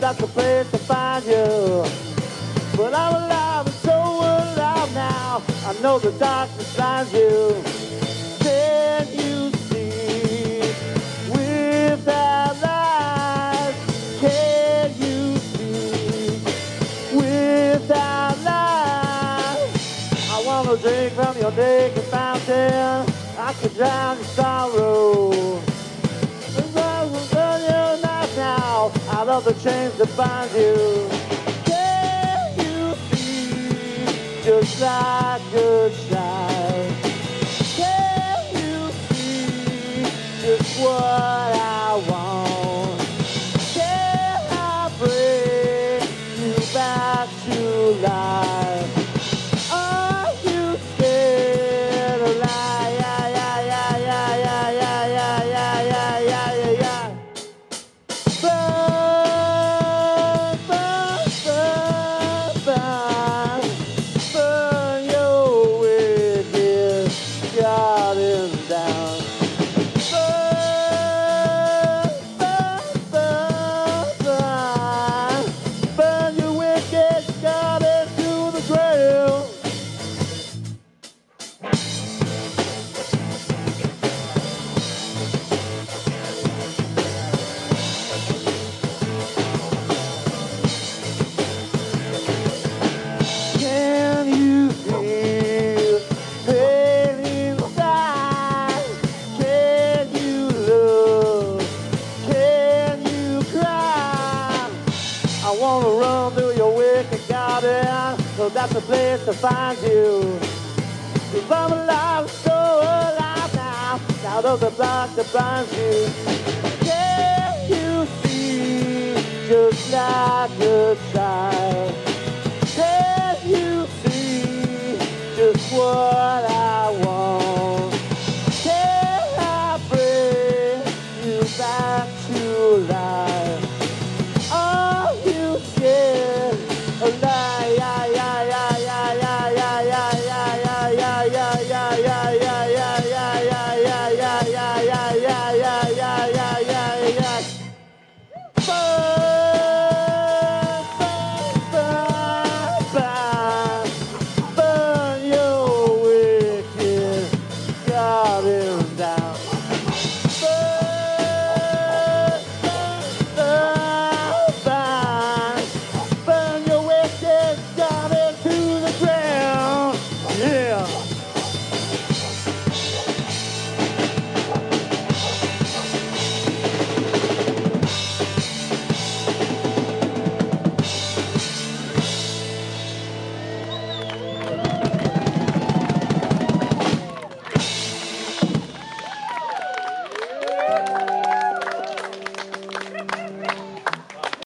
that's the place to find you. But I'm alive and so alive now. I know the darkness finds you. Can you see without lies? Can you see without lies? I wanna drink from your naked fountain. I could drown your the chains that bind you. Can you see just like a child? Can you see just what I want? Can I bring you back to life? That's the place to find you. If I'm alive, so alive now, out of the block that binds you. Can you see just like a child? Cheers.